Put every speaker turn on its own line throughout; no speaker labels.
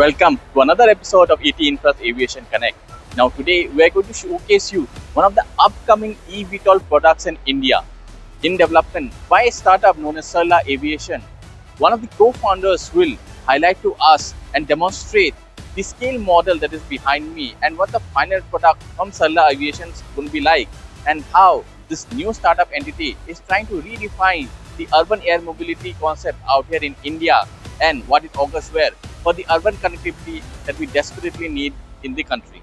Welcome to another episode of ET Infra's Aviation Connect. Now today we are going to showcase you one of the upcoming eVTOL products in India in development by a startup known as Sarla Aviation. One of the co-founders will highlight to us and demonstrate the scale model that is behind me and what the final product from Sarla Aviation is going to be like and how this new startup entity is trying to redefine the urban air mobility concept out here in India and what it augurs well for the urban connectivity that we desperately need in the country.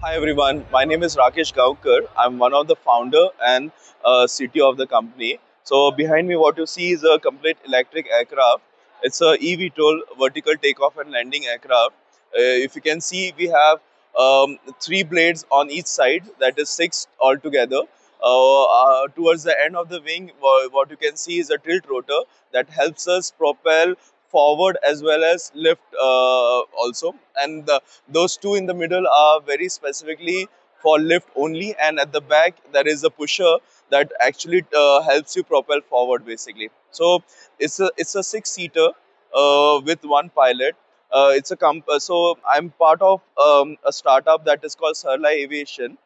Hi everyone, my name is Rakesh Gaonkar. I'm one of the founder and uh, CTO of the company. So behind me what you see is a complete electric aircraft. It's a eVTOL vertical takeoff and landing aircraft. Uh, if you can see we have um, three blades on each side that is six altogether. Uh, uh, towards the end of the wing, what you can see is a tilt rotor that helps us propel forward as well as lift uh, also. And the, those two in the middle are very specifically for lift only. And at the back, there is a pusher that actually uh, helps you propel forward basically. So it's a, it's a six seater uh, with one pilot. Uh, it's a comp so I'm part of um, a startup that is called Sarla Aviation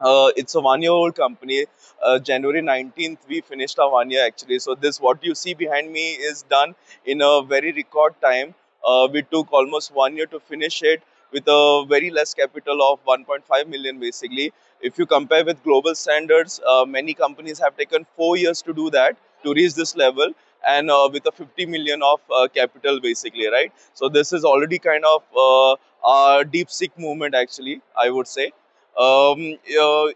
uh, it's a one year old company. Uh, January 19th, we finished our one year actually. So, this what you see behind me is done in a very record time. Uh, we took almost one year to finish it with a very less capital of 1.5 million basically. If you compare with global standards, uh, many companies have taken four years to do that to reach this level and uh, with a 50 million of uh, capital basically, right? So, this is already kind of a DeepSeek movement actually, I would say. Um, uh,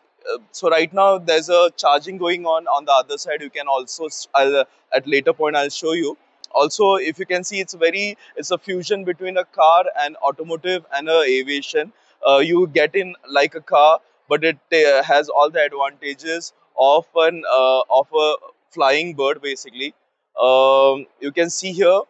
so right now there's a charging going on on the other side. You can also I'll, at later point I'll show you. Also, if you can see, it's very it's a fusion between a car and automotive and a aviation. Uh, you get in like a car, but it uh, has all the advantages of an uh, of a flying bird basically. Um, you can see here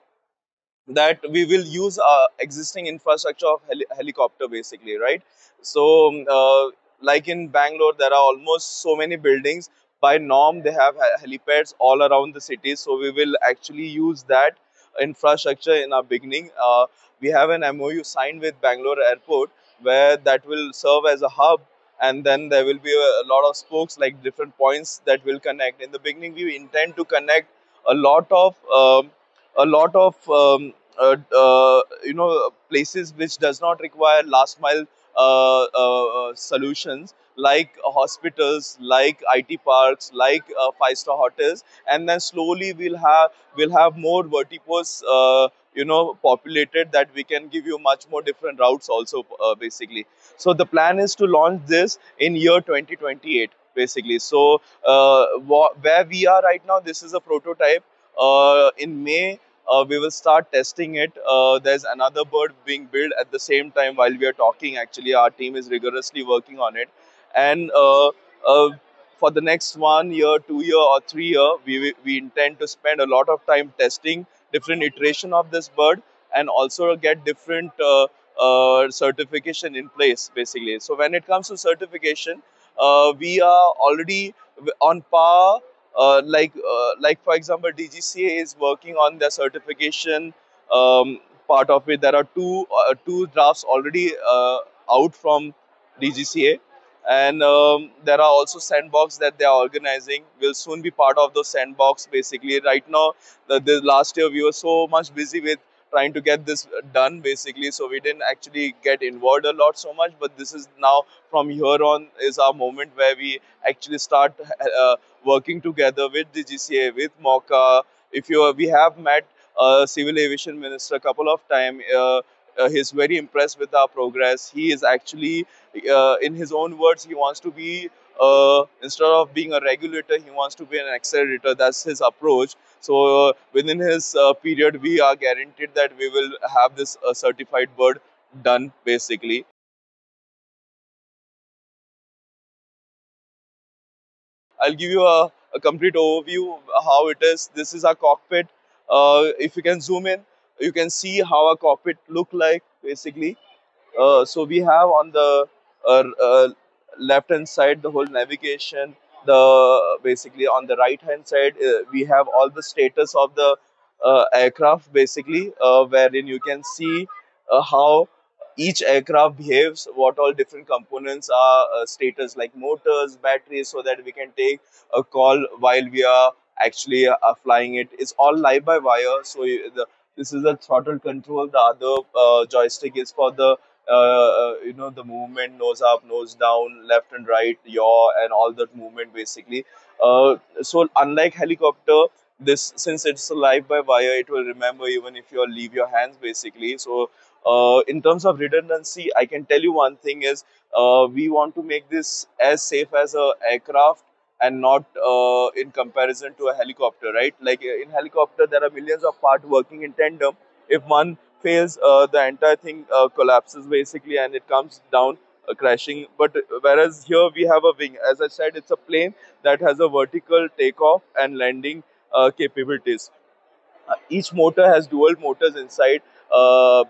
that we will use our existing infrastructure of heli helicopter basically, right? So, um, uh, like in Bangalore, there are almost so many buildings. By norm, they have helipads all around the city. So, we will actually use that infrastructure in our beginning. Uh, we have an MOU signed with Bangalore Airport where that will serve as a hub and then there will be a, lot of spokes like different points that will connect. In the beginning, we intend to connect a lot of um, a lot of um, uh, uh, you know places which does not require last mile uh, uh, uh, solutions like hospitals, like IT parks, like five star hotels, and then slowly we'll have we'll have more vertiports you know populated that we can give you much more different routes also uh, basically. So the plan is to launch this in year 2028 basically. So uh, where we are right now this is a prototype. uh, in may uh, we will start testing it. Uh, there's another bird being built at the same time while we are talking. Actually, our team is rigorously working on it. And uh, uh for the next one year, two year, or three year, we, we intend to spend a lot of time testing different iteration of this bird and also get different uh, uh, certification in place, basically. So when it comes to certification, we are already on par uh, like uh, like for example DGCA is working on the certification um, part of it. There are two uh, two drafts already uh, out from DGCA and um, there are also sandbox that they are organizing. Will soon be part of the sandbox basically. Right now the, the last year we were so much busy with trying to get this done basically. So we didn't actually get involved a lot so much but this is now from here on is our moment where we actually start uh, working together with DGCA with MOCA if you we have met uh, civil aviation minister a couple of times uh, uh, he's very impressed with our progress. He is actually uh, in his own words he wants to be uh, instead of being a regulator, he wants to be an accelerator. That's his approach. So uh, within his uh, period, we are guaranteed that we will have this uh, certified bird done basically. I'll give you a, a complete overview how it is. This is our cockpit. Uh, if you can zoom in, you can see how a cockpit look like basically. Uh, so we have on the left hand side the whole navigation the basically on the right hand side uh, we have all the status of the uh, aircraft basically, uh, wherein you can see uh, how each aircraft behaves, what all different components are uh, status like motors, batteries, so that we can take a call while we are actually uh, flying it. It's all fly by wire, so you, the, this is the throttle control. The other joystick is for the uh, uh, you know the movement, nose up, nose down, left and right, yaw, and all that movement basically. Uh, so unlike helicopter, this since it's fly by wire, it will remember even if you leave your hands basically. So uh, in terms of redundancy, I can tell you one thing is uh, we want to make this as safe as a aircraft and not uh, in comparison to a helicopter, right? Like in helicopter, there are millions of parts working in tandem. If one fails, uh, the entire thing uh, collapses basically, and it comes down uh, crashing. But whereas here we have a wing, as I said, it's a plane that has a vertical takeoff and landing capabilities. Each motor has dual motors inside,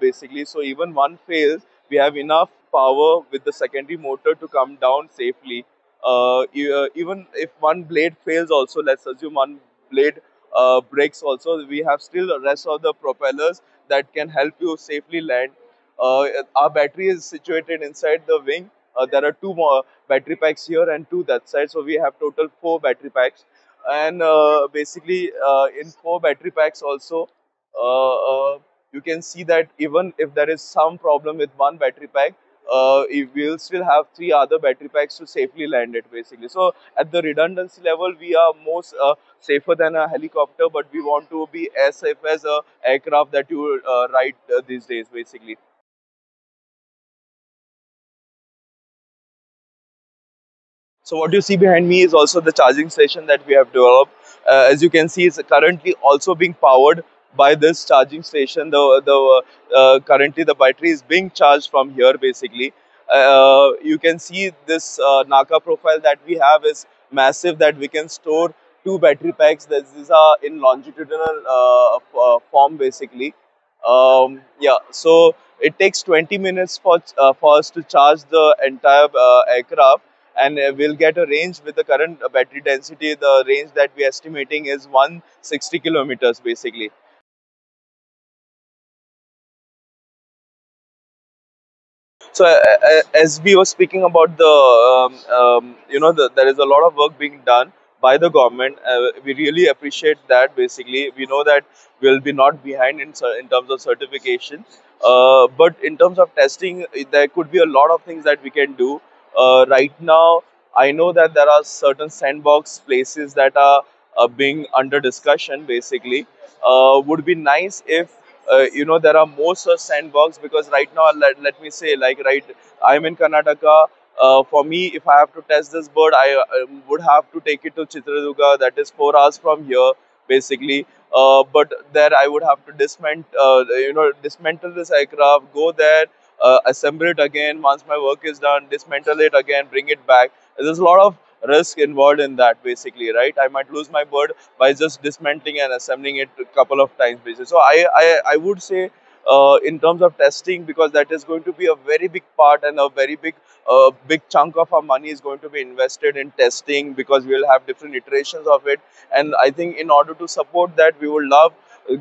basically. So even one fails, we have enough power with the secondary motor to come down safely. Uh, even if one blade fails, also let's assume one blade uh, breaks, also we have still the rest of the propellers that can help you safely land. Uh, our battery is situated inside the wing. Uh, there are two more battery packs here and two that side, so we have total four battery packs. And uh, basically, in four battery packs also, you can see that even if there is some problem with one battery pack, uh, it will still have three other battery packs to safely land it basically. So at the redundancy level, we are most uh, safer than a helicopter, but we want to be as safe as a aircraft that you uh, ride uh, these days basically. So what you see behind me is also the charging station that we have developed. Uh, as you can see, it's currently also being powered by this charging station. The the uh, currently the battery is being charged from here basically. Uh, you can see this uh, NACA profile that we have is massive that we can store two battery packs. These are in longitudinal uh, uh, form basically. Um, yeah, so it takes 20 minutes for uh, for us to charge the entire uh, aircraft, and uh, we'll get a range with the current uh, battery density. The range that we're estimating is 160 kilometers basically. So uh, as we were speaking about the, um, um, you know, the, there is a lot of work being done by the government. Uh, we really appreciate that. Basically, we know that we'll be not behind in in terms of certification, uh, but in terms of testing, there could be a lot of things that we can do. Uh, right now, I know that there are certain sandbox places that are uh, being under discussion. Basically, uh, would be nice if uh, you know there are more such sandbox because right now let, let me say like right i'm in karnataka. Uh, for me if i have to test this bird i would have to take it to chitradurga that is 4 hours from here basically. Uh, but there i would have to dismantle uh, you know dismantle this aircraft go there uh, assemble it again. Once my work is done dismantle it again bring it back. There's a lot of risk involved in that basically right? I might lose my bird by just dismantling and assembling it a couple of times basically. So i i, I would say uh, in terms of testing because that is going to be a very big part and a very big uh, big chunk of our money is going to be invested in testing because we will have different iterations of it. And i think in order to support that we would love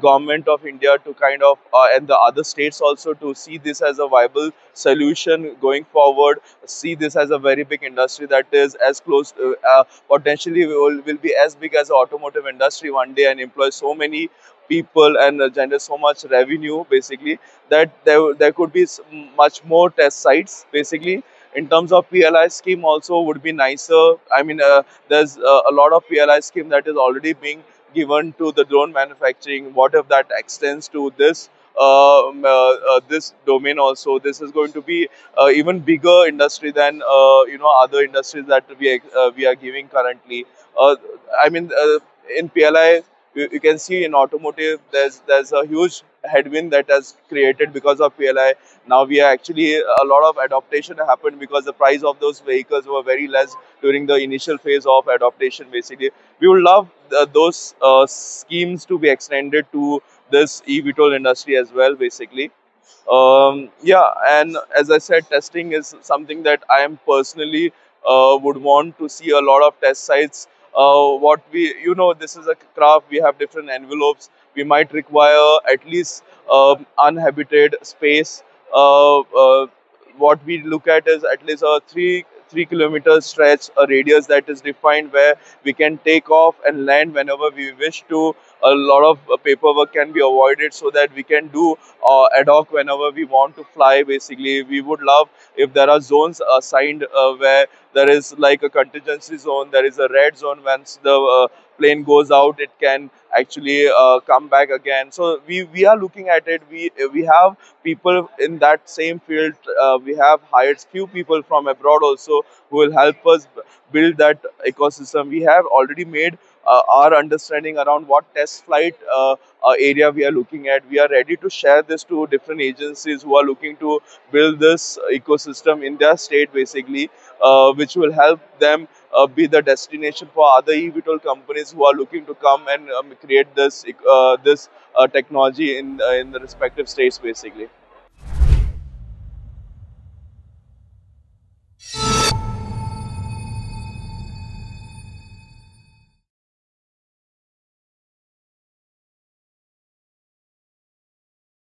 government of india to kind of uh, and the other states also to see this as a viable solution going forward see this as a very big industry that is as close uh, uh, potentially will, will be as big as the automotive industry one day and employ so many people and generate so much revenue basically that there, there could be much more test sites basically in terms of PLI scheme also would be nicer. I mean, uh, there's uh, a lot of PLI scheme that is already being given to the drone manufacturing. What if that extends to this um, uh, uh, this domain also? This is going to be uh, even bigger industry than you know other industries that we are, we are giving currently. I mean, in PLI, you, you can see in automotive there's there's a huge headwind that has created because of PLI. Now we are actually a lot of adaptation happened because the price of those vehicles were very less during the initial phase of adaptation. Basically, we would love uh, those uh, schemes to be extended to this eVTOL industry as well. Basically, um, yeah, and as I said, testing is something that I am personally uh, would want to see a lot of test sites uh, what we, you know, this is a craft. We have different envelopes. We might require at least um, unhabited space. Uh, uh, what we look at is at least a three three kilometer stretch, a radius that is defined where we can take off and land whenever we wish to. A lot of uh, paperwork can be avoided so that we can do uh, ad hoc whenever we want to fly. Basically, we would love if there are zones assigned uh, where there is like a contingency zone, there is a red zone once the uh, plane goes out, it can actually uh, come back again. So we, we are looking at it. We we have people in that same field. Uh, we have hired few people from abroad also who will help us build that ecosystem. We have already made uh, our understanding around what test flight uh, uh, area we are looking at. We are ready to share this to different agencies who are looking to build this ecosystem in their state basically, uh, which will help them uh, be the destination for other eVTOL companies who are looking to come and um, create this uh, this technology in in the respective states basically.